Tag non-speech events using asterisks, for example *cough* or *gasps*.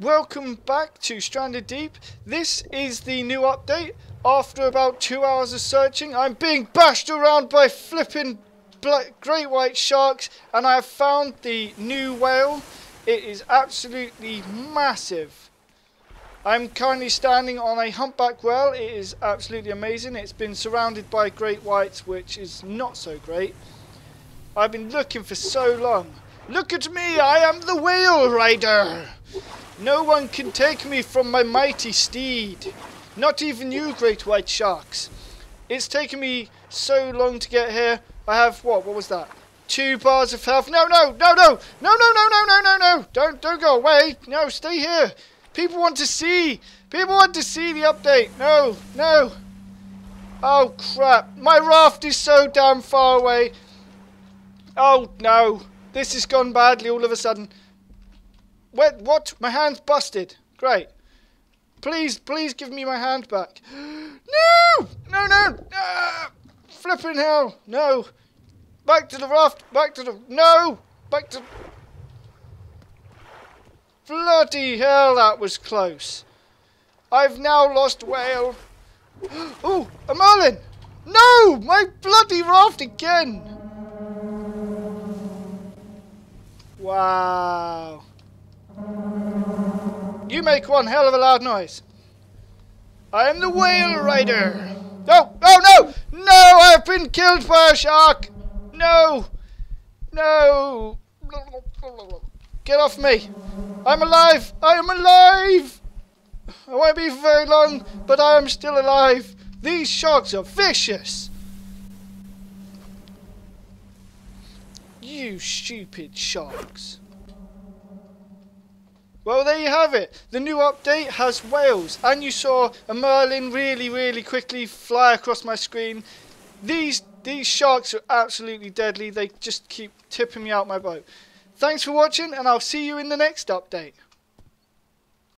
Welcome back to Stranded Deep. This is the new update. After about two hours of searching, I'm being bashed around by flipping great white sharks, and I have found the new whale. It is absolutely massive. I'm currently standing on a humpback whale. It is absolutely amazing. It's been surrounded by great whites, which is not so great. I've been looking for so long. Look at me, I am the whale rider. No one can take me from my mighty steed. Not even you, great white sharks. It's taken me so long to get here. I have, what, what was that? Two bars of health. No, no, no, no, no, no, no, no, no, no, no. Don't, don't go away. No, stay here. People want to see. People want to see the update. No, no. Oh, crap. My raft is so damn far away. Oh, no. This has gone badly all of a sudden. What? What? My hand's busted. Great. Please, please give me my hand back. *gasps* No! No, no! Ah! Flipping hell! No! Back to the raft! Back to the... No! Back to... Bloody hell, that was close. I've now lost whale. *gasps* Oh, a marlin! No! My bloody raft again! Wow. You make one hell of a loud noise. I am the whale rider. No, oh no, no, I've been killed by a shark. No, no. Get off me. I'm alive. I am alive. I won't be for very long, but I am still alive. These sharks are vicious. You stupid sharks. Well, there you have it. The new update has whales, and you saw a marlin really, really quickly fly across my screen. These these sharks are absolutely deadly. They just keep tipping me out my boat. Thanks for watching, and I'll see you in the next update.